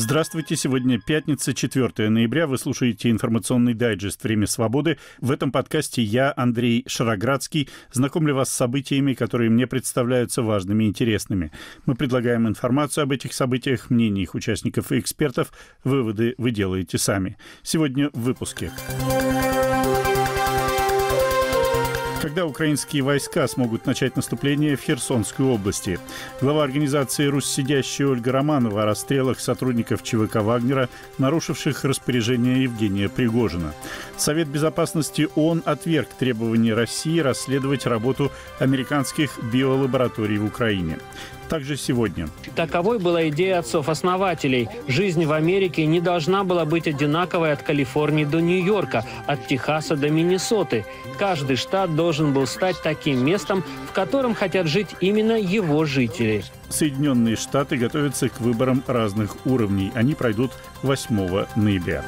Здравствуйте, сегодня пятница, 4 ноября. Вы слушаете информационный дайджест «Время свободы». В этом подкасте я, Андрей Шароградский, знакомлю вас с событиями, которые мне представляются важными и интересными. Мы предлагаем информацию об этих событиях, мнения их участников и экспертов. Выводы вы делаете сами. Сегодня в выпуске. Когда украинские войска смогут начать наступление в Херсонской области? Глава организации «Русь сидящая» Ольга Романова о расстрелах сотрудников ЧВК «Вагнера», нарушивших распоряжение Евгения Пригожина. Совет безопасности ООН отверг требования России расследовать работу американских биолабораторий в Украине также сегодня. Таковой была идея отцов-основателей. Жизнь в Америке не должна была быть одинаковой от Калифорнии до Нью-Йорка, от Техаса до Миннесоты. Каждый штат должен был стать таким местом, в котором хотят жить именно его жители. Соединенные Штаты готовятся к выборам разных уровней. Они пройдут 8 ноября.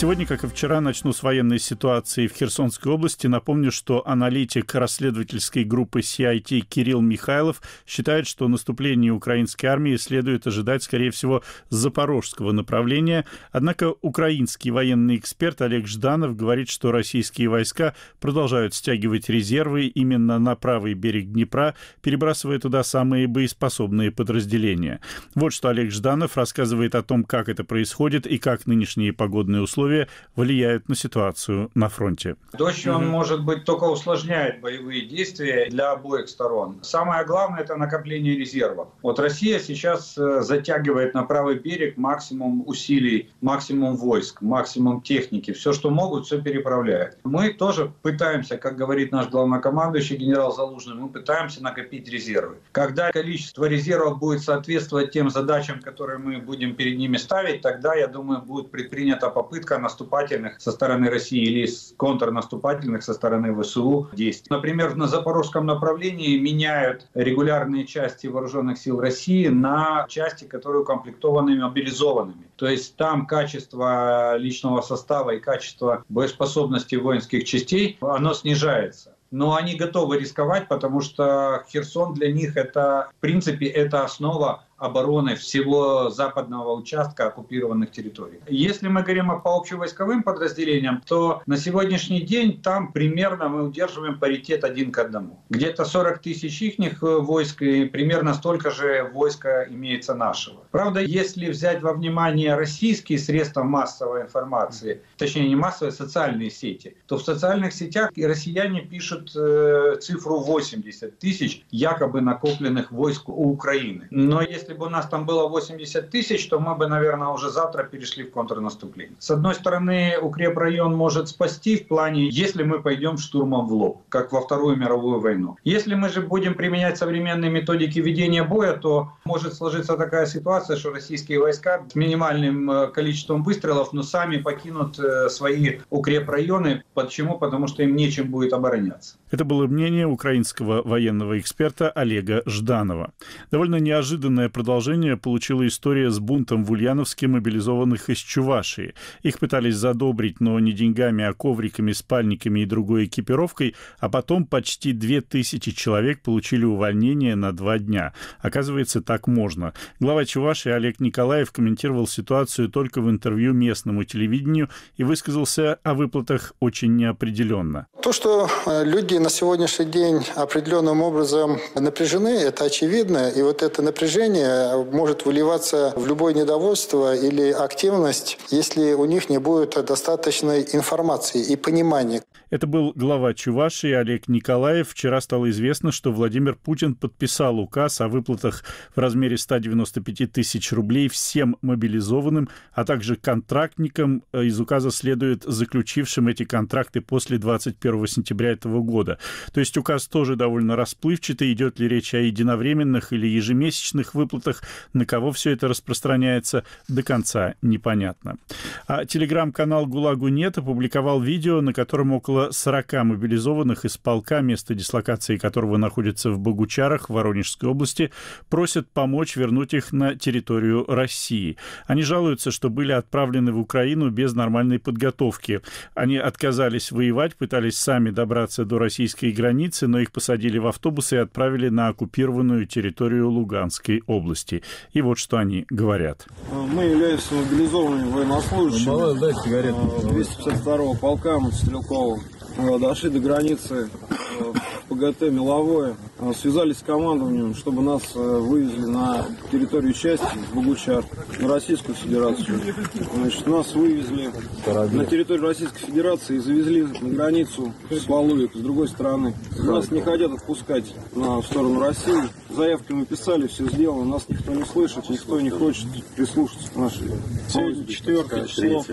Сегодня, как и вчера, начну с военной ситуации в Херсонской области. Напомню, что аналитик расследовательской группы CIT Кирилл Михайлов считает, что наступление украинской армии следует ожидать, скорее всего, с запорожского направления. Однако украинский военный эксперт Олег Жданов говорит, что российские войска продолжают стягивать резервы именно на правый берег Днепра, перебрасывая туда самые боеспособные подразделения. Вот что Олег Жданов рассказывает о том, как это происходит и как нынешние погодные условия условия влияют на ситуацию на фронте. Дождь, он, mm-hmm. может быть, только усложняет боевые действия для обоих сторон. Самое главное – это накопление резервов. Вот Россия сейчас э, затягивает на правый берег максимум усилий, максимум войск, максимум техники. Все, что могут, все переправляют. Мы тоже пытаемся, как говорит наш главнокомандующий генерал Залужный, мы пытаемся накопить резервы. Когда количество резервов будет соответствовать тем задачам, которые мы будем перед ними ставить, тогда, я думаю, будет предпринята попытка наступательных со стороны России или контрнаступательных со стороны ВСУ действий. Например, на запорожском направлении меняют регулярные части вооруженных сил России на части, которые укомплектованы мобилизованными. То есть там качество личного состава и качество боеспособности воинских частей, оно снижается но они готовы рисковать, потому что Херсон для них это, в принципе, это основа обороны всего западного участка оккупированных территорий. Если мы говорим по общевойсковым подразделениям, то на сегодняшний день там примерно мы удерживаем паритет один к одному. Где-то 40 тысяч их э, войск и примерно столько же войска имеется нашего. Правда, если взять во внимание российские средства массовой информации, точнее не массовые, социальные сети, то в социальных сетях россияне пишут э, цифру 80 тысяч якобы накопленных войск у Украины. Но если если бы у нас там было 80 тысяч, то мы бы, наверное, уже завтра перешли в контрнаступление. С одной стороны, укрепрайон может спасти в плане, если мы пойдем штурмом в лоб, как во Вторую мировую войну. Если мы же будем применять современные методики ведения боя, то может сложиться такая ситуация, что российские войска с минимальным э, количеством выстрелов, но сами покинут э, свои укрепрайоны. Почему? Потому что им нечем будет обороняться. Это было мнение украинского военного эксперта Олега Жданова. Довольно неожиданное продолжение получила история с бунтом в Ульяновске мобилизованных из Чувашии. Их пытались задобрить, но не деньгами, а ковриками, спальниками и другой экипировкой, а потом почти две тысячи человек получили увольнение на два дня. Оказывается, так можно. Глава Чувашии Олег Николаев комментировал ситуацию только в интервью местному телевидению и высказался о выплатах очень неопределенно. То, что э, люди на сегодняшний день определенным образом напряжены, это очевидно. И вот это напряжение может выливаться в любое недовольство или активность, если у них не будет достаточной информации и понимания. Это был глава Чувашии Олег Николаев. Вчера стало известно, что Владимир Путин подписал указ о выплатах в размере 195 тысяч рублей всем мобилизованным, а также контрактникам. Из указа следует заключившим эти контракты после 21 сентября этого года. То есть указ тоже довольно расплывчатый. Идет ли речь о единовременных или ежемесячных выплатах, на кого все это распространяется, до конца непонятно. А телеграм-канал «ГУЛАГу нет» опубликовал видео, на котором Около 40 мобилизованных из полка, место дислокации которого находится в Богучарах, в Воронежской области, просят помочь вернуть их на территорию России. Они жалуются, что были отправлены в Украину без нормальной подготовки. Они отказались воевать, пытались сами добраться до российской границы, но их посадили в автобусы и отправили на оккупированную территорию Луганской области. И вот что они говорят. Мы являемся мобилизованными военнослужащими 252-го полка мотострелкового. Дошли до границы ПГТ «Меловое». Связались с командованием, чтобы нас вывезли на территорию части в Богучар, на Российскую Федерацию. Значит, нас вывезли на территорию Российской Федерации и завезли на границу с Валуек, с другой стороны. Нас не хотят отпускать на сторону России. Заявки мы писали, все сделано, нас никто не слышит, никто не хочет прислушаться к нашей. Сегодня 4 число.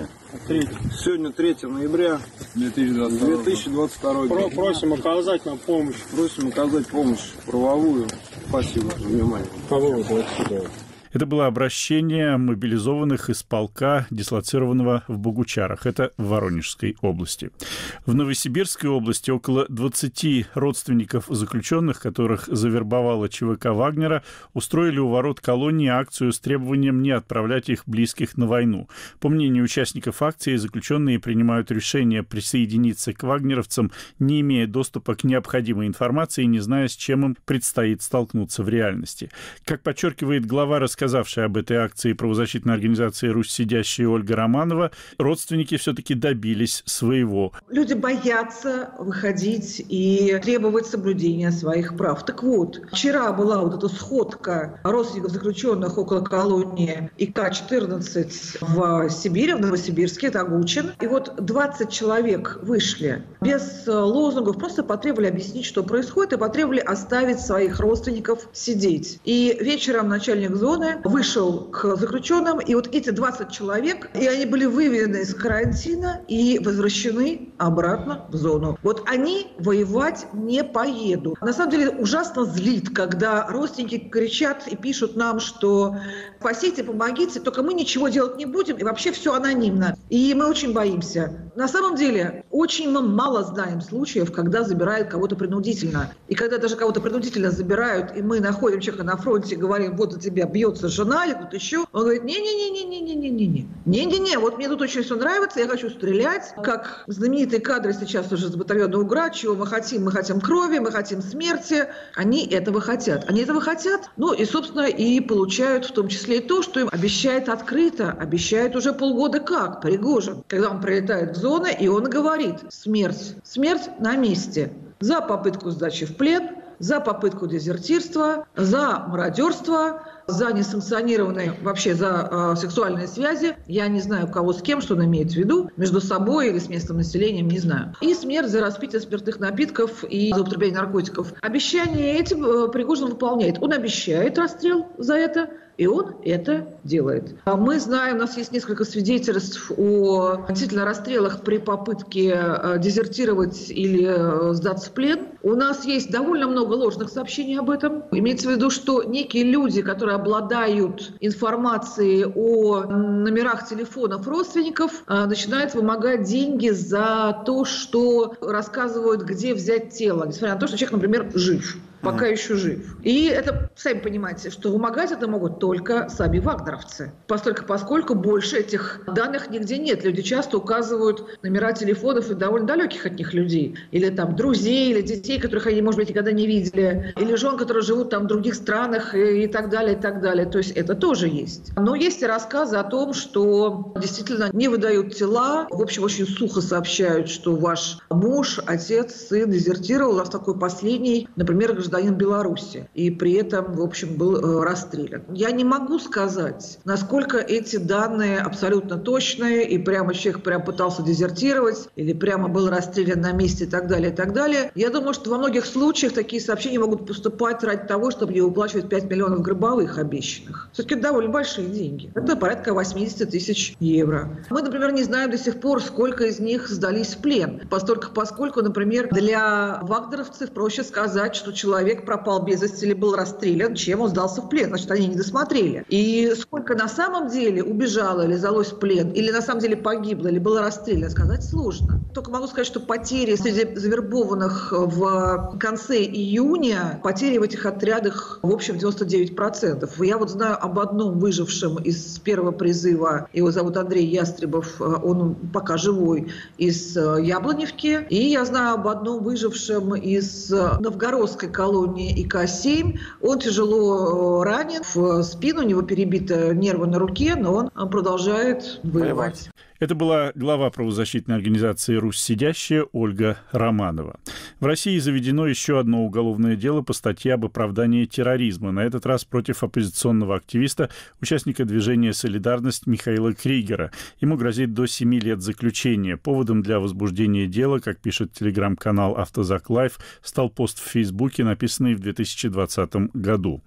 3. Сегодня 3 ноября 2022, 2022 год. Просим оказать нам помощь. Просим оказать помощь правовую. Спасибо за внимание. По поводу отсюда. Это было обращение мобилизованных из полка, дислоцированного в Богучарах. Это в Воронежской области. В Новосибирской области около 20 родственников заключенных, которых завербовала ЧВК Вагнера, устроили у ворот колонии акцию с требованием не отправлять их близких на войну. По мнению участников акции, заключенные принимают решение присоединиться к вагнеровцам, не имея доступа к необходимой информации и не зная, с чем им предстоит столкнуться в реальности. Как подчеркивает глава рассказа рассказавшая об этой акции правозащитной организации «Русь сидящая» Ольга Романова, родственники все-таки добились своего. Люди боятся выходить и требовать соблюдения своих прав. Так вот, вчера была вот эта сходка родственников заключенных около колонии ИК-14 в Сибири, в Новосибирске, это Агучин. И вот 20 человек вышли без лозунгов, просто потребовали объяснить, что происходит, и потребовали оставить своих родственников сидеть. И вечером начальник зоны вышел к заключенным, и вот эти 20 человек, и они были выведены из карантина и возвращены обратно в зону. Вот они воевать не поедут. На самом деле ужасно злит, когда родственники кричат и пишут нам, что спасите, помогите, только мы ничего делать не будем, и вообще все анонимно. И мы очень боимся. На самом деле, очень мы мало знаем случаев, когда забирают кого-то принудительно. И когда даже кого-то принудительно забирают, и мы находим человека на фронте и говорим, вот у тебя бьется нравится жена или тут еще. Он говорит, не-не-не-не-не-не-не-не. Не-не-не, вот мне тут очень все нравится, я хочу стрелять. Как знаменитые кадры сейчас уже с батальона «Угра», чего мы хотим? Мы хотим крови, мы хотим смерти. Они этого хотят. Они этого хотят, ну и, собственно, и получают в том числе и то, что им обещает открыто, обещает уже полгода как, Пригожин. Когда он прилетает в зону, и он говорит, смерть, смерть на месте. За попытку сдачи в плен, за попытку дезертирства, за мародерство, за несанкционированные, вообще за э, сексуальные связи. Я не знаю, кого с кем, что он имеет в виду, между собой или с местным населением, не знаю. И смерть за распитие спиртных напитков и за употребление наркотиков. Обещания эти э, Пригожин выполняет. Он обещает расстрел за это, и он это делает. А мы знаем, у нас есть несколько свидетельств о относительно расстрелах при попытке э, дезертировать или э, сдаться в плен. У нас есть довольно много ложных сообщений об этом. Имеется в виду, что некие люди, которые обладают информацией о номерах телефонов родственников, э, начинают вымогать деньги за то, что рассказывают, где взять тело, несмотря на то, что человек, например, жив пока еще жив. И это, сами понимаете, что вымогать это могут только сами вагнеровцы. Поскольку, поскольку больше этих данных нигде нет. Люди часто указывают номера телефонов и довольно далеких от них людей. Или там друзей, или детей, которых они, может быть, никогда не видели. Или жен, которые живут там в других странах и, и так далее, и так далее. То есть это тоже есть. Но есть и рассказы о том, что действительно не выдают тела. В общем, очень сухо сообщают, что ваш муж, отец, сын дезертировал. У вас такой последний, например, гражданин Беларуси. И при этом, в общем, был э, расстрелян. Я не могу сказать, насколько эти данные абсолютно точные, и прямо человек прям пытался дезертировать, или прямо был расстрелян на месте и так далее, и так далее. Я думаю, что во многих случаях такие сообщения могут поступать ради того, чтобы не выплачивать 5 миллионов гробовых обещанных. Все-таки довольно большие деньги. Это порядка 80 тысяч евро. Мы, например, не знаем до сих пор, сколько из них сдались в плен. Поскольку, поскольку например, для вагнеровцев проще сказать, что человек человек пропал без вести или был расстрелян, чем он сдался в плен. Значит, они не досмотрели. И сколько на самом деле убежало или сдалось в плен, или на самом деле погибло, или было расстреляно, сказать сложно. Только могу сказать, что потери среди завербованных в конце июня, потери в этих отрядах в общем 99%. Я вот знаю об одном выжившем из первого призыва, его зовут Андрей Ястребов, он пока живой, из Яблоневки. И я знаю об одном выжившем из новгородской колонии ИК-7. Он тяжело ранен в спину, у него перебиты нервы на руке, но он продолжает воевать. Это была глава правозащитной организации «Русь сидящая» Ольга Романова. В России заведено еще одно уголовное дело по статье об оправдании терроризма, на этот раз против оппозиционного активиста, участника движения «Солидарность» Михаила Кригера. Ему грозит до 7 лет заключения. Поводом для возбуждения дела, как пишет телеграм-канал «Автозак Лайф», стал пост в Фейсбуке, написанный в 2020 году.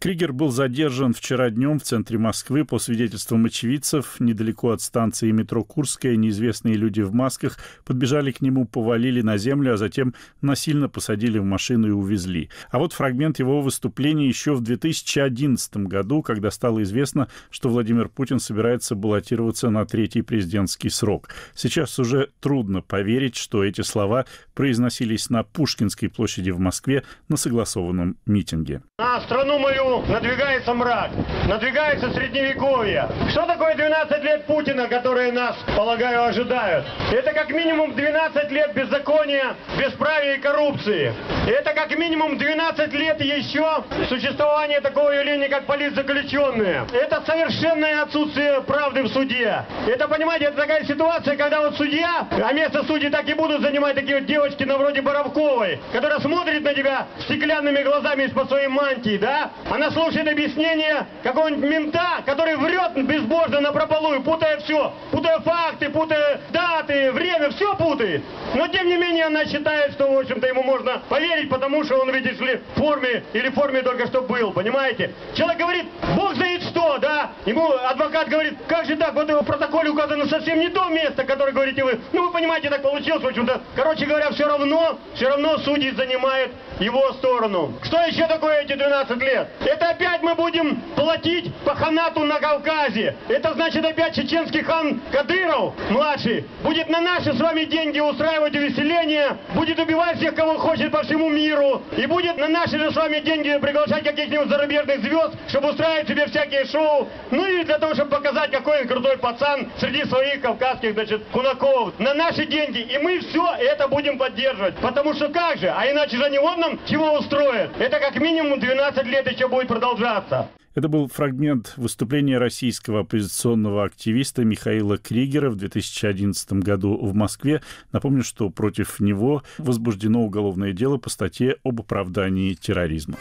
Кригер был задержан вчера днем в центре Москвы по свидетельствам очевидцев недалеко от станции метро метро Курская неизвестные люди в масках подбежали к нему, повалили на землю, а затем насильно посадили в машину и увезли. А вот фрагмент его выступления еще в 2011 году, когда стало известно, что Владимир Путин собирается баллотироваться на третий президентский срок. Сейчас уже трудно поверить, что эти слова произносились на Пушкинской площади в Москве на согласованном митинге. На страну мою надвигается мрак, надвигается средневековье. Что такое 12 лет Путина, которые нас, полагаю, ожидают. Это как минимум 12 лет беззакония, бесправия и коррупции. Это как минимум 12 лет еще существования такого явления, как политзаключенные. Это совершенное отсутствие правды в суде. Это, понимаете, это такая ситуация, когда вот судья, а место судьи так и будут занимать такие вот девочки на вроде Боровковой, которая смотрит на тебя стеклянными глазами из-под своей мантии, да? Она слушает объяснение какого-нибудь мента, который врет безбожно на прополую, путая все, путая факты, путая даты, время, все путает. Но тем не менее она считает, что в общем-то ему можно поверить, потому что он, видите ли, в форме или в форме только что был, понимаете? Человек говорит, Бог знает что, да? Ему адвокат говорит, как же так, вот в протоколе указано совсем не то место, которое говорите вы. Ну вы понимаете, так получилось, в общем-то. Короче говоря, все равно, все равно судьи занимают его сторону. Что еще такое эти 12 лет? Это опять мы будем платить по ханату на Кавказе. Это значит опять чеченский хан Кадыров, младший, будет на наши с вами деньги устраивать увеселения, будет убивать всех, кого хочет по всему миру, и будет на наши же с вами деньги приглашать каких-нибудь зарубежных звезд, чтобы устраивать себе всякие шоу, ну и для того, чтобы показать, какой он крутой пацан среди своих кавказских, значит, кунаков. На наши деньги. И мы все это будем поддерживать. Потому что как же? А иначе же не он нам чего устроит? Это как минимум 12 лет еще будет продолжаться. Это был фрагмент выступления российского оппозиционного активиста Михаила Кригера в 2011 году в Москве. Напомню, что против него возбуждено уголовное дело по статье об оправдании терроризма.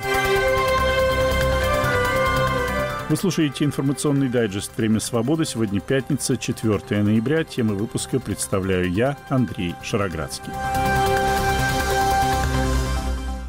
Вы слушаете информационный дайджест «Время свободы». Сегодня пятница, 4 ноября. Темы выпуска представляю я, Андрей Шароградский.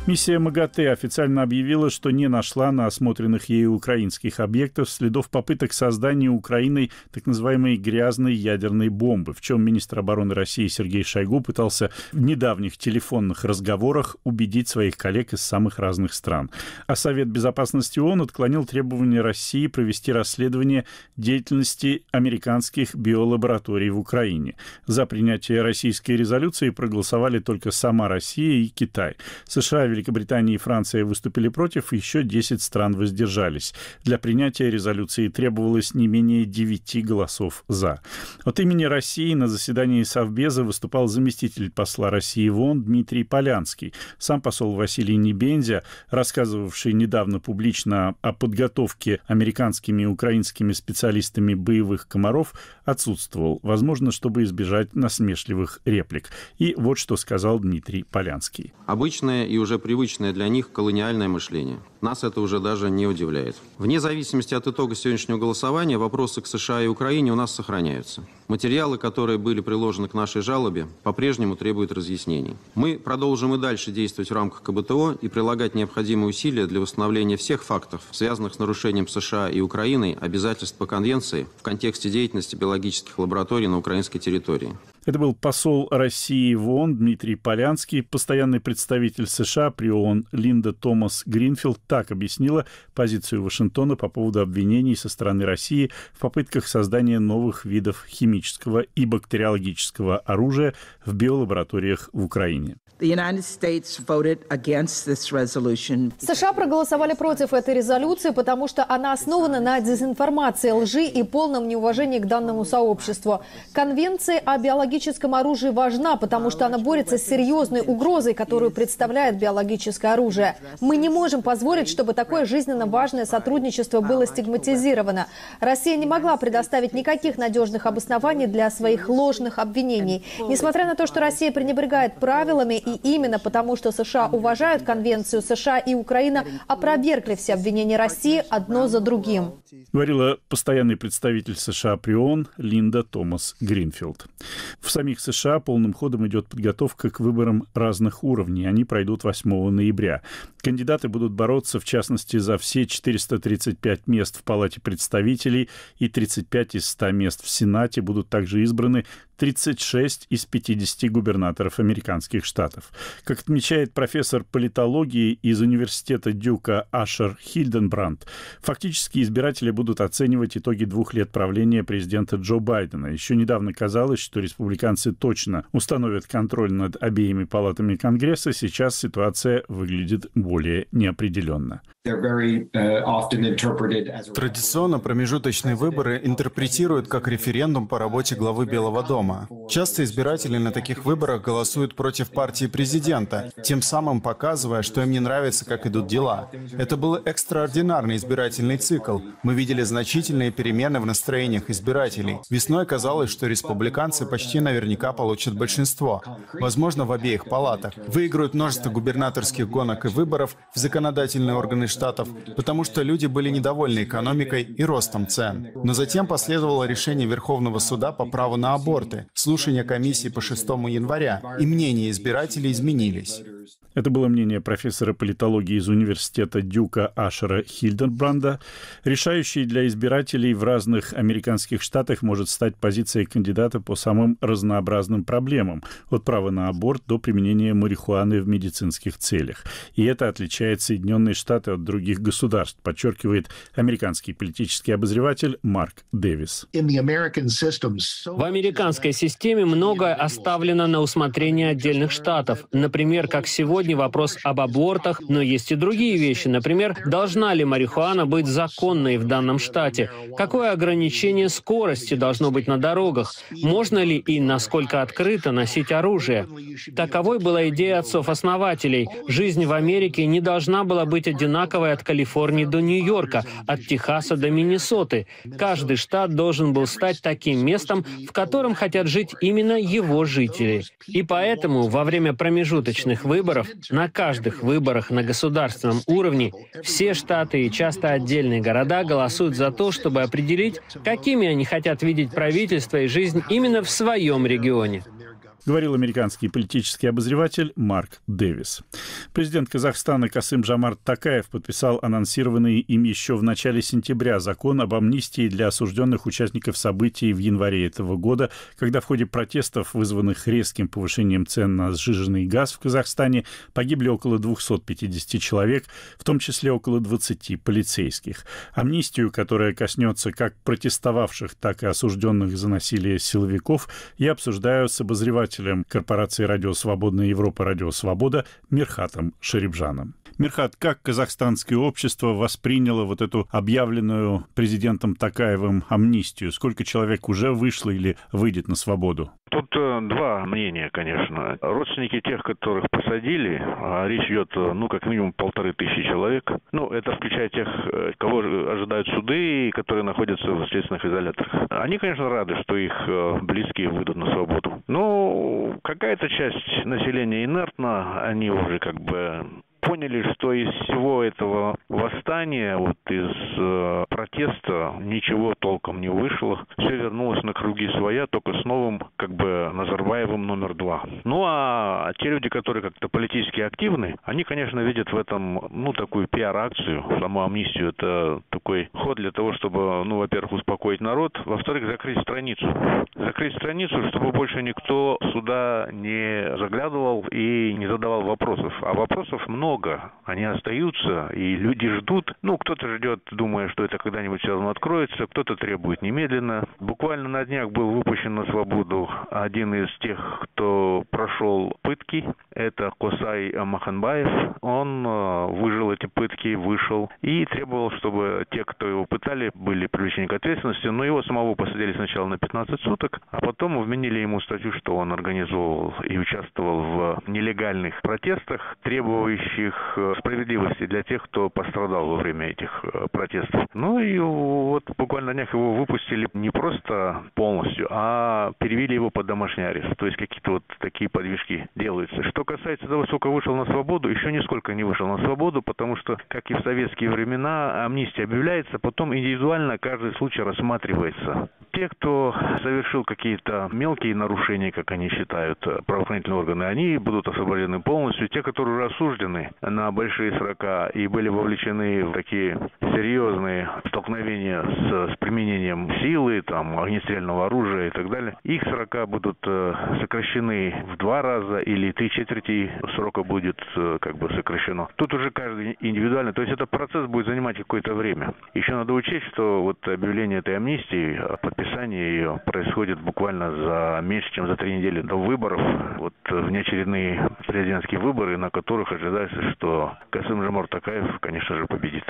Миссия МАГАТЭ официально объявила, что не нашла на осмотренных ею украинских объектах следов попыток создания Украиной так называемой грязной ядерной бомбы, в чем министр обороны России Сергей Шойгу пытался в недавних телефонных разговорах убедить своих коллег из самых разных стран. А Совет Безопасности ООН отклонил требования России провести расследование деятельности американских биолабораторий в Украине. За принятие российской резолюции проголосовали только сама Россия и Китай. США Великобритания и Франция выступили против, еще 10 стран воздержались. Для принятия резолюции требовалось не менее 9 голосов «за». От имени России на заседании Совбеза выступал заместитель посла России в ООН Дмитрий Полянский. Сам посол Василий Небензя, рассказывавший недавно публично о подготовке американскими и украинскими специалистами боевых комаров, отсутствовал, возможно, чтобы избежать насмешливых реплик. И вот что сказал Дмитрий Полянский. Обычное и уже привычное для них колониальное мышление. Нас это уже даже не удивляет. Вне зависимости от итога сегодняшнего голосования, вопросы к США и Украине у нас сохраняются. Материалы, которые были приложены к нашей жалобе, по-прежнему требуют разъяснений. Мы продолжим и дальше действовать в рамках КБТО и прилагать необходимые усилия для восстановления всех фактов, связанных с нарушением США и Украиной обязательств по Конвенции в контексте деятельности биологических лабораторий на украинской территории. Это был посол России в ООН Дмитрий Полянский, постоянный представитель США при ООН Линда Томас Гринфилд так объяснила позицию Вашингтона по поводу обвинений со стороны России в попытках создания новых видов химического и бактериологического оружия в биолабораториях в Украине. США проголосовали против этой резолюции, потому что она основана на дезинформации, лжи и полном неуважении к данному сообществу. Конвенция о биологическом оружии важна, потому что она борется с серьезной угрозой, которую представляет биологическое оружие. Мы не можем позволить, чтобы такое жизненно важное сотрудничество было стигматизировано. Россия не могла предоставить никаких надежных обоснований для своих ложных обвинений. Несмотря на то, что Россия пренебрегает правилами и именно потому, что США уважают конвенцию, США и Украина опровергли все обвинения России одно за другим. Говорила постоянный представитель США при ООН Линда Томас Гринфилд. В самих США полным ходом идет подготовка к выборам разных уровней. Они пройдут 8 ноября. Кандидаты будут бороться, в частности, за все 435 мест в Палате представителей и 35 из 100 мест в Сенате будут также избраны 36 из 50 губернаторов американских штатов. Как отмечает профессор политологии из университета Дюка Ашер Хильденбранд, фактически избиратели будут оценивать итоги двух лет правления президента Джо Байдена. Еще недавно казалось, что республиканцы точно установят контроль над обеими палатами Конгресса. Сейчас ситуация выглядит более неопределенно. Uh, Традиционно промежуточные выборы интерпретируют как референдум по работе главы Белого дома. Часто избиратели на таких выборах голосуют против партии президента, тем самым показывая, что им не нравится, как идут дела. Это был экстраординарный избирательный цикл. Мы видели значительные перемены в настроениях избирателей. Весной казалось, что республиканцы почти наверняка получат большинство. Возможно, в обеих палатах. Выиграют множество губернаторских гонок и выборов в законодательные органы Штатов, потому что люди были недовольны экономикой и ростом цен. Но затем последовало решение Верховного суда по праву на аборты, слушание комиссии по 6 января, и мнения избирателей изменились. Это было мнение профессора политологии из университета Дюка Ашера Хильденбранда. Решающей для избирателей в разных американских штатах может стать позиция кандидата по самым разнообразным проблемам, от права на аборт до применения марихуаны в медицинских целях. И это отличает Соединенные Штаты от других государств, подчеркивает американский политический обозреватель Марк Дэвис. В американской системе многое оставлено на усмотрение отдельных штатов. Например, как сегодня вопрос об абортах, но есть и другие вещи. Например, должна ли марихуана быть законной в данном штате? Какое ограничение скорости должно быть на дорогах? Можно ли и насколько открыто носить оружие? Таковой была идея отцов-основателей. Жизнь в Америке не должна была быть одинаковой от Калифорнии до Нью-Йорка, от Техаса до Миннесоты. Каждый штат должен был стать таким местом, в котором хотят жить именно его жители. И поэтому во время промежуточных выборов, на каждых выборах на государственном уровне, все штаты и часто отдельные города голосуют за то, чтобы определить, какими они хотят видеть правительство и жизнь именно в своем регионе говорил американский политический обозреватель Марк Дэвис. Президент Казахстана Касым Жамарт Такаев подписал анонсированный им еще в начале сентября закон об амнистии для осужденных участников событий в январе этого года, когда в ходе протестов, вызванных резким повышением цен на сжиженный газ в Казахстане, погибли около 250 человек, в том числе около 20 полицейских. Амнистию, которая коснется как протестовавших, так и осужденных за насилие силовиков, я обсуждаю с обозревателем председателем корпорации «Радио Свободная Европа» «Радио Свобода» Мирхатом Шерибжаном. Мирхат, как казахстанское общество восприняло вот эту объявленную президентом Такаевым амнистию? Сколько человек уже вышло или выйдет на свободу? Тут э, два мнения, конечно. Родственники тех, которых посадили, а речь идет, э, ну, как минимум полторы тысячи человек. Ну, это включая тех, э, кого ожидают суды и которые находятся в следственных изоляторах. Они, конечно, рады, что их близкие выйдут на свободу. Но какая-то часть населения инертна, они уже как бы поняли, что из всего этого восстания, вот из э, протеста ничего толком не вышло. Все вернулось на круги своя, только с новым, как бы, Назарбаевым номер два. Ну, а те люди, которые как-то политически активны, они, конечно, видят в этом, ну, такую пиар-акцию, саму амнистию. Это такой ход для того, чтобы, ну, во-первых, успокоить народ, во-вторых, закрыть страницу. Закрыть страницу, чтобы больше никто сюда не заглядывал и не задавал вопросов. А вопросов много, они остаются, и люди ждут. Ну, кто-то ждет, думая, что это когда-нибудь все равно откроется, кто-то требует немедленно. Буквально на днях был выпущен на свободу один из тех, кто прошел пытки. Это Косай Маханбаев. Он э, выжил эти пытки, вышел и требовал, чтобы те, кто его пытали, были привлечены к ответственности. Но его самого посадили сначала на 15 суток, а потом вменили ему статью, что он организовывал и участвовал в нелегальных протестах, требующих э, справедливости для тех, кто пострадал во время этих э, протестов. Ну и вот буквально днях его выпустили не просто полностью, а перевели его под домашний арест. То есть какие-то вот такие подвижки делаются. Что касается того, сколько вышел на свободу, еще нисколько не вышел на свободу, потому что, как и в советские времена, амнистия объявляется, потом индивидуально каждый случай рассматривается. Те, кто совершил какие-то мелкие нарушения, как они считают, правоохранительные органы, они будут освобождены полностью. Те, которые осуждены на большие срока и были вовлечены в такие серьезные столкновения с, с применением силы, там, огнестрельного оружия и так далее, их срока будут э, сокращены в два раза или три четверти срока будет э, как бы сокращено. Тут уже каждый индивидуально, то есть этот процесс будет занимать какое-то время. Еще надо учесть, что вот объявление этой амнистии, подписание ее происходит буквально за меньше, чем за три недели до выборов. Вот внеочередные президентские выборы, на которых ожидается, что Касым Жамор Такаев, конечно же, победит.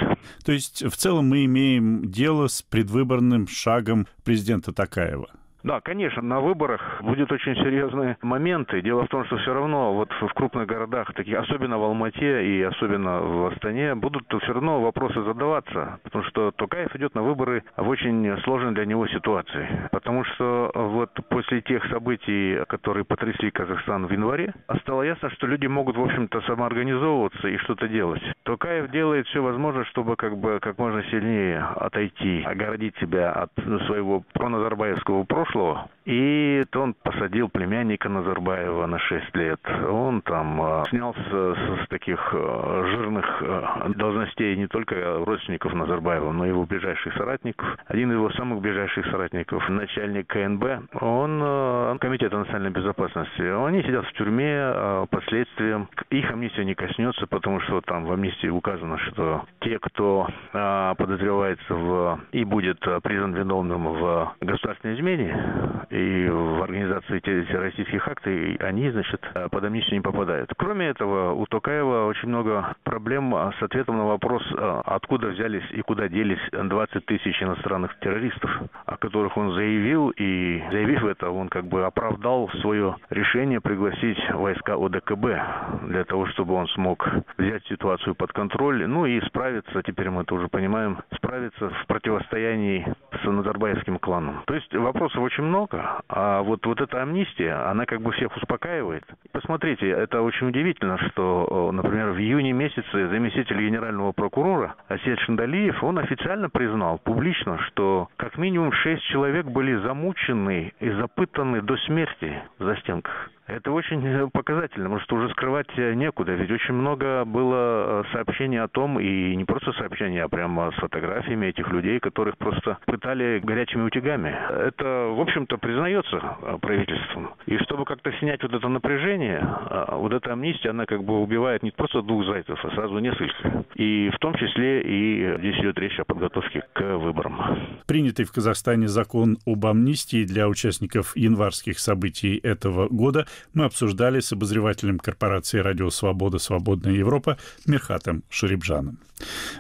То есть в целом мы имеем дело с предвыборным шагом президента Такаева? Да, конечно, на выборах будет очень серьезные моменты. Дело в том, что все равно вот в крупных городах, таких, особенно в Алмате и особенно в Астане, будут все равно вопросы задаваться, потому что Токаев идет на выборы в очень сложной для него ситуации. Потому что вот после тех событий, которые потрясли Казахстан в январе, стало ясно, что люди могут, в общем-то, самоорганизовываться и что-то делать. Токаев делает все возможное, чтобы как бы как можно сильнее отойти, огородить себя от своего проназарбаевского прошлого. И то он посадил племянника Назарбаева на 6 лет. Он там э, снялся с, таких э, жирных э, должностей не только родственников Назарбаева, но и его ближайших соратников. Один из его самых ближайших соратников, начальник КНБ, он, он Комитета национальной безопасности. Они сидят в тюрьме, последствиям их амнистия не коснется, потому что там в амнистии указано, что те, кто подозревается в и будет признан виновным в государственной измене, и в организации террористических актов, они, значит, под амнистию не попадают. Кроме этого, у Токаева очень много проблем с ответом на вопрос, а, откуда взялись и куда делись 20 тысяч иностранных террористов, о которых он заявил, и заявив это, он как бы оправдал свое решение пригласить войска ОДКБ для того, чтобы он смог взять ситуацию под контроль, ну и справиться, теперь мы это уже понимаем, справиться в противостоянии с Назарбаевским кланом. То есть вопросов очень много, а вот, вот эта амнистия, она как бы всех успокаивает. Посмотрите, это очень удивительно, что, например, в июне месяце заместитель генерального прокурора Асет Шандалиев, он официально признал публично, что как минимум шесть человек были замучены и запытаны до смерти в застенках. Это очень э, показательно, потому что уже скрывать э, некуда. Ведь очень много было э, сообщений о том, и не просто сообщений, а прямо с фотографиями этих людей, которых просто пытали горячими утюгами. Это, в общем-то, признается правительством. И чтобы как-то снять вот это напряжение, вот эта амнистия, она как бы убивает не просто двух зайцев, а сразу несколько. И в том числе и здесь идет речь о подготовке к выборам. Принятый в Казахстане закон об амнистии для участников январских событий этого года мы обсуждали с обозревателем корпорации «Радио Свобода. Свободная Европа» Мирхатом Шарибжаном.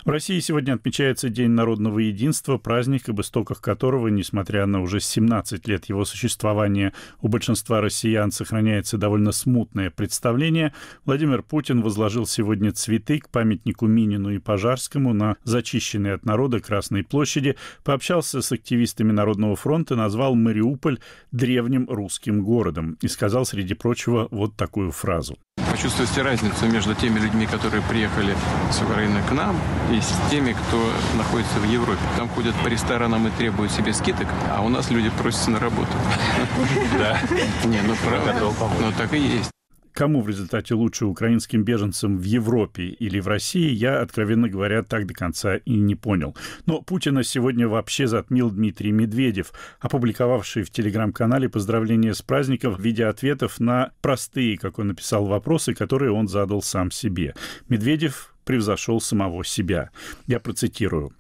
В России сегодня отмечается День народного единства, праздник, об истоках которого, несмотря на уже 17 лет его существования, у большинства россиян сохраняется довольно смутное представление. Владимир Путин возложил сегодня цветы к памятнику Минину и Пожарскому на зачищенной от народа Красной площади, пообщался с активистами Народного фронта, назвал Мариуполь древним русским городом и сказал, среди прочего, вот такую фразу. Почувствуете разницу между теми людьми, которые приехали с Украины к нам, и с теми, кто находится в Европе. Там ходят по ресторанам и требуют себе скидок, а у нас люди просятся на работу. Да. Не, ну правда. Ну так и есть. Кому в результате лучше украинским беженцам в Европе или в России, я, откровенно говоря, так до конца и не понял. Но Путина сегодня вообще затмил Дмитрий Медведев, опубликовавший в телеграм-канале поздравления с праздником в виде ответов на простые, как он написал, вопросы, которые он задал сам себе. Медведев превзошел самого себя. Я процитирую.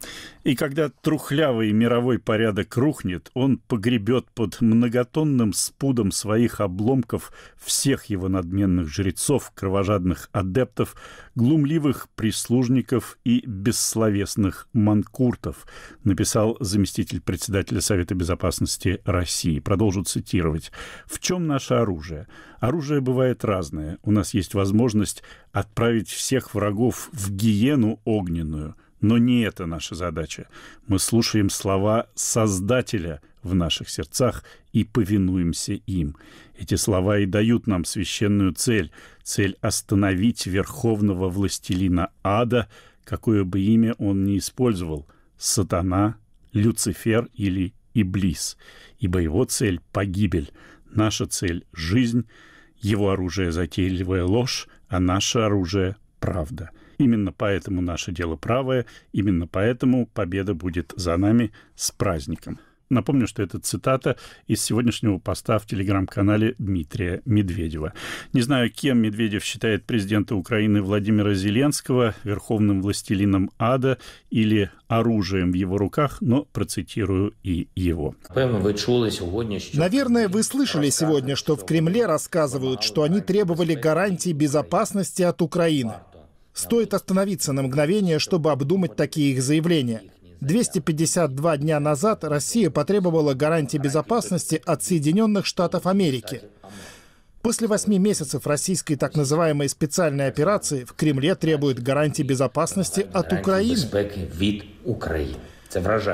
«И когда трухлявый мировой порядок рухнет, он погребет под многотонным спудом своих обломков всех его надменных жрецов, кровожадных адептов, глумливых прислужников и бессловесных манкуртов», написал заместитель председателя Совета Безопасности России. Продолжу цитировать. «В чем наше оружие? Оружие бывает разное. У нас есть возможность отправить всех врагов в гиену огненную. Но не это наша задача. Мы слушаем слова Создателя в наших сердцах и повинуемся им. Эти слова и дают нам священную цель, цель остановить верховного властелина ада, какое бы имя он ни использовал, сатана, Люцифер или Иблис. Ибо его цель — погибель, наша цель — жизнь, его оружие — затейливая ложь, а наше оружие — правда. Именно поэтому наше дело правое, именно поэтому победа будет за нами с праздником. Напомню, что это цитата из сегодняшнего поста в телеграм-канале Дмитрия Медведева. Не знаю, кем Медведев считает президента Украины Владимира Зеленского, верховным властелином ада или оружием в его руках, но процитирую и его. Наверное, вы слышали сегодня, что в Кремле рассказывают, что они требовали гарантий безопасности от Украины. Стоит остановиться на мгновение, чтобы обдумать такие их заявления – 252 дня назад Россия потребовала гарантии безопасности от Соединенных Штатов Америки. После восьми месяцев российской так называемой специальной операции в Кремле требуют гарантии безопасности от Украины.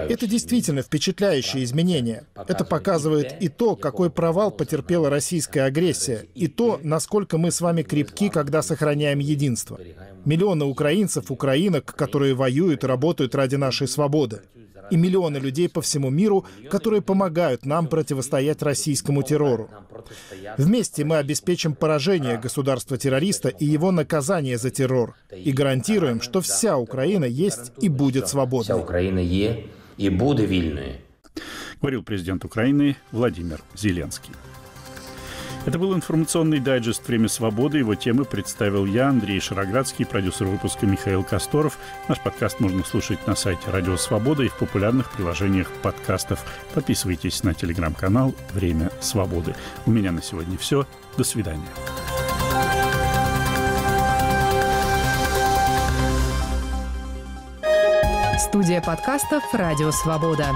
Это действительно впечатляющее изменение. Это показывает и то, какой провал потерпела российская агрессия, и то, насколько мы с вами крепки, когда сохраняем единство. Миллионы украинцев, украинок, которые воюют и работают ради нашей свободы. И миллионы людей по всему миру, которые помогают нам противостоять российскому террору. Вместе мы обеспечим поражение государства-террориста и его наказание за террор. И гарантируем, что вся Украина есть и будет свободной. Вся Украина есть и будет вильной. Говорил президент Украины Владимир Зеленский. Это был информационный дайджест «Время свободы». Его темы представил я, Андрей Шароградский, продюсер выпуска Михаил Косторов. Наш подкаст можно слушать на сайте Радио Свобода и в популярных приложениях подкастов. Подписывайтесь на телеграм-канал «Время свободы». У меня на сегодня все. До свидания. Студия подкастов «Радио Свобода».